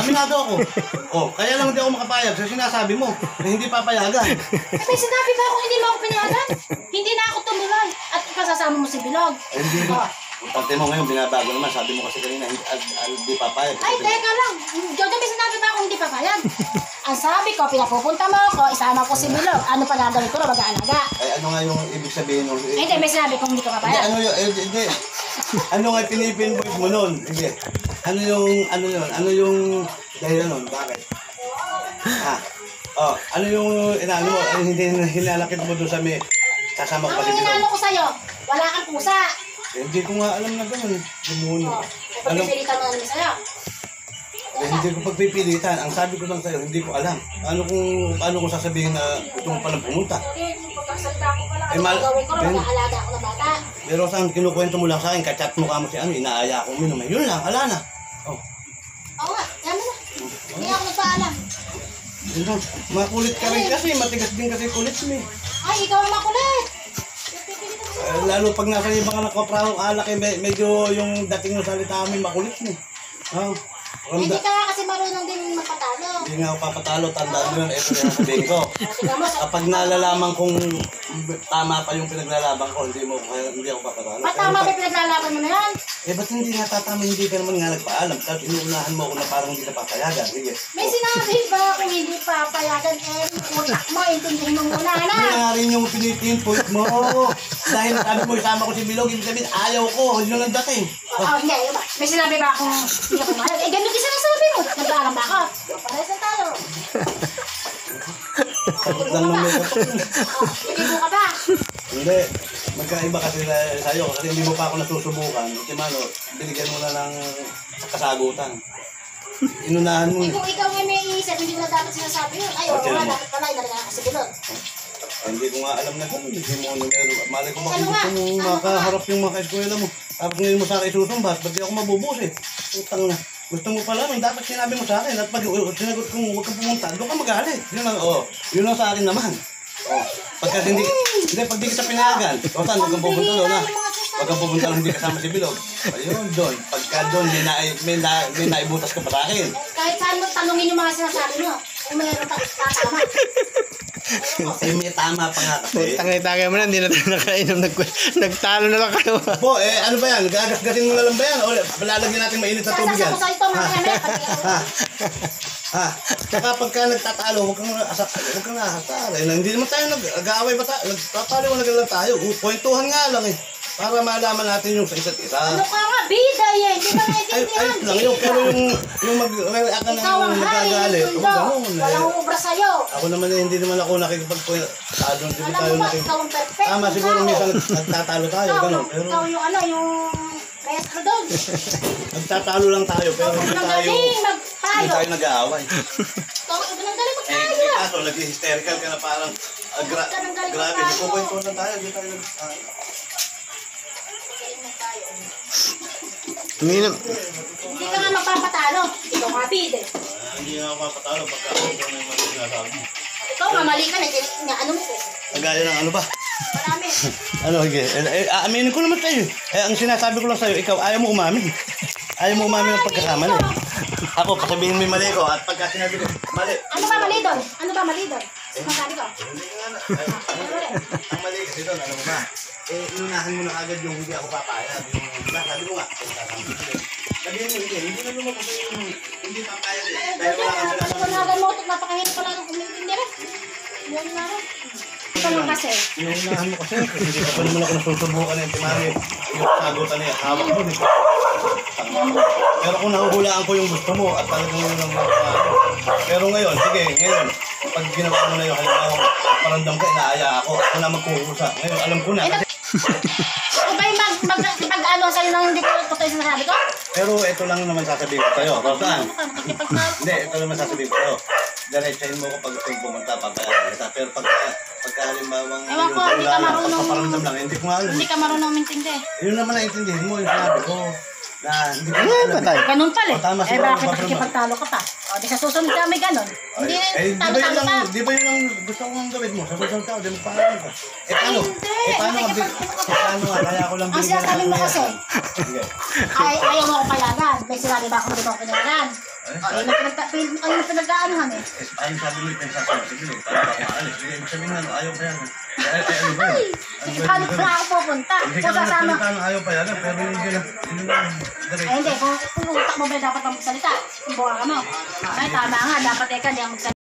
Aminado ako. Oh, kaya lang hindi ako makapayag sa sinasabi mo na hindi papayagan. Eh, may sinabi ba akong hindi mo ako pinayagan? hindi na ako tumuloy. At ikasasama mo si Bilog. Eh, hindi mo. Pati mo ngayon, binabago naman. Sabi mo kasi kanina, hindi, hindi papayag. Ay, teka lang. Jojo, may sinabi ba akong hindi papayag? Ang sabi ko, pinapupunta mo ako, isama ko si Bilog. Ano pa gagawin ko na mag-aalaga? Ay, ano nga yung ibig sabihin ng... Eh, hindi, may sinabi kong hindi ka Hindi, papayag. ano yung... Eh, hindi. Ano nga pinipinvoice mo nun? Hindi. Ano yung... Ano yun? Ano yung... Dahil nun? Bakit? Ha? Oh, ano yung inaano mo? Ano, hindi hinalakit mo doon sa may... Kasama ko Ang kasi dito. inano ko sa'yo, wala kang pusa. Eh, Hindi ko nga alam na gano'n. Demonyo. Oh, Ano, pagpipilitan mo namin sa'yo. Eh, hindi ko pagpipilitan. Ang sabi ko lang sa'yo, hindi ko alam. Ano kung, paano kung sasabihin na gusto mo palang pumunta? Eh, pagkasalita ko pala, Eh, ano mal- gagawin ko na mag-aalaga ako ng bata. Pero saan kinukwento mo lang sa akin, kachat mo ka mo si ano, inaaya akong minum. Yun lang, ala na. Oh, Oo nga, yan mo na. Hindi ako nagpaalam. yun lang. Makulit ka rin kasi, matigas din kasi kulit mo eh. Ay, ikaw ang makulit. Eh, lalo pag nasa ibang ka nakaprahong alak, eh, me- medyo yung dating ng salita mo, makulit mo. Oh, Hindi ka nga kasi marunong din magpatalo. Hindi nga ako papatalo, tandaan mo yun, ito na sabihin ko. Kapag nalalaman kong tama pa yung pinaglalaban ko, hindi mo hindi ako papatalo. Ba't tama ba pinaglalaban mo na yan? Eh, ba't hindi nga tatama, hindi ka naman nga nagpaalam. Tapos inuunahan mo ako na parang hindi ka papayagan. Sige. May sinabi ba kung hindi papayagan eh, utak mo, intindihin mo muna, Hindi anak. nga rin yung pinipinpoint mo. Dahil sabi mo, isama ko si Bilog, ibig sabihin, ayaw ko. Yun ang dating. Oo, hindi, yun ba? May sinabi ba kung hindi ako pumayag? Eh, ganun din sinasabi mo. Nag-aalam ba ako? Pares na tayo. Lang ng may katok. Oh, Ikibo ka ba? Hindi. Magkaiba kasi sa- sa'yo. Kasi hindi mo pa ako nasusubukan. Ultimano, binigyan mo na ng kasagutan. Inunahan mo. Eh, kung ikaw may may isip, hindi mo na dapat sinasabi yun. Ay, oo Okay nga, mo. dapat pala, inalaga ako sa bilog. Hindi ko nga alam na gano'n. Hindi mo numero. Malay ko Ano nga? gusto mo Ano makaharap yung mga kaeskwela mo. Tapos ngayon mo sa akin isusumbat. Ba't di ako mabubus eh? Utang na. Gusto mo pala nun, dapat sinabi mo sa akin. At pag sinagot kong huwag kang pumunta, doon ka magalit. Yun ang, oh, yun ang sa akin naman. Oh, pagka hindi, hindi, pag di kita pinayagan, o saan, huwag kang pupunta doon ha. Huwag kang pupunta doon, hindi kasama si Bilog. Ayun, doon. Pagka doon, may, na, may, na, may naibutas ka pa sa akin. Kahit saan mo tanungin yung mga sinasabi mo, kung mayroon pa tatama. Eh, may tama pa nga kasi. Tangay-tangay mo na, hindi na tayo nakainom. Nag, nagtalo na lang kayo. Po, eh, ano ba yan? Gagasgatin mo na lang ba yan? O, palalagyan natin mainit na tubig yan. Sasasa ko sa ito, mga kaya pati Ha? Ha? Saka pagka nagtatalo, huwag kang asat, huwag kang ahasar. Eh, hindi naman tayo nag-aaway ba tayo? Nagpapaliwanag lang tayo. Uh, Kwentuhan nga lang eh. Para malaman natin yung sa isa't isa. Ano ka nga, bida eh. Hindi Ay, naiintindihan? ayos lang yun. Pero yung, yung mag-react ka Ikaw ang ng nagagalit. hain, Huwag Tundo. ganun. eh. Walang umubra sa'yo. Ako naman eh, hindi naman ako nakikipagpagtalo. Hindi Alam tayo mo ba, nakikipag... ikaw ang perfect. Tama, siguro minsan nagtatalo tayo. Ikaw, Ganun. Pero ikaw yung ano, yung maestro doon. nagtatalo lang tayo. Pero Ikaw hindi ang tayo... galing Hindi tayo nag-aaway. Ikaw ang galing Eh, magtayo. eh, kaso, nag-hysterical ka na parang, ah, Ka galing grabe, tayo. nagkukwento lang tayo, hindi tayo nag- Uminom. Hindi ka nga magpapatalo. Ikaw nga bida. ah, hindi nga ako mapatalo pagka ako may mga sinasabi. Ikaw mamali ka na. Nga, ano mo eh. Kagaya ng ano ba? Marami. Ano, sige. Eh, eh, aaminin ko naman sa'yo. Eh, ang sinasabi ko lang sa'yo, ikaw, ayaw mo umamin. Ayaw mo umamin ng pagkakamali. Ako, pasabihin mo yung mali ko, at pagka sinabi ko, mali. Ano ba mali doon? Ano ba mali doon? Sinasabi ko. Hindi nga na. Ano, mali kasi doon, alam mo ba? Eh, inunahan mo na agad yung hindi ako papayag. Yung, diba, sabi ko nga, kung sasabi ko sa'yo. Sabihin mo, hindi, hindi na lumabas yung hindi papayag. eh. Dahil wala kang sinasabi. Paliwanagan mo ito, napakahirap pala ng kumintindi rin. Yan na rin. Lang kasi. Inuunahan mo kasi, hindi ka pa naman ako nasusubukan ng timari. Yung sagutan niya, hawak mo nito. Pero kung nahuhulaan ko yung gusto mo at talagang yun ang mga Pero ngayon, sige, ngayon, pag ginawa mo na yung halimbawa, parandam ka, inaaya ako, ako na magkukusa. Ngayon, alam ko na. Kasi, Ako ba yung mag, mag, mag ano sa'yo nang hindi ko totoo yung sinasabi ko? pero ito lang naman sasabihin ko sa'yo. Rosan, Ano hindi, ito naman sasabihin ko sa'yo. Diretsahin mo ko pag pumunta, papayagan kita. Pero pag, pagka halimbawang Ewan ko, hindi ka marunong- paparamdam lang, hindi ko nga alam. Hindi ka marunong umintindi. Yun naman naintindihin mo, yung sinabi ko. Na hindi ko Ano alam. ba tayo? Ganun pala O, tama eh. Eh siguro, bakit babae. nakikipagtalo ka pa? O di sa susunod ka may ganun. Hindi na eh, di ba yun talo-talo pa. ang, di ba yun ang gusto kong gawin mo? Sa susunod ka, di mo paalam ka. Eh, paano? Hindi. Eh, paano bi- eh, paano nga, kaya ako lang Ang binigyan sinasabi ng mo kasi, Sige. ay, ayaw mo ako payagan. May sinabi ba akong hindi ko pinayagan? Ayun na pinagta... pin- Ayun na pinag-aanuhan eh. Ayun sabi mo, ko, sige, para ako maalis. Ayaw pa yan. Eh, eh, ano ba Ay! yun? Sige, pa nga ako pupunta? Hindi ayaw pa yan, pero hindi na, hindi na, Ay, hindi. Kung, utak mo ba dapat ang magsalita? Kung buka ka mo. Ay, tama nga. Dapat eka, di ang magsalita.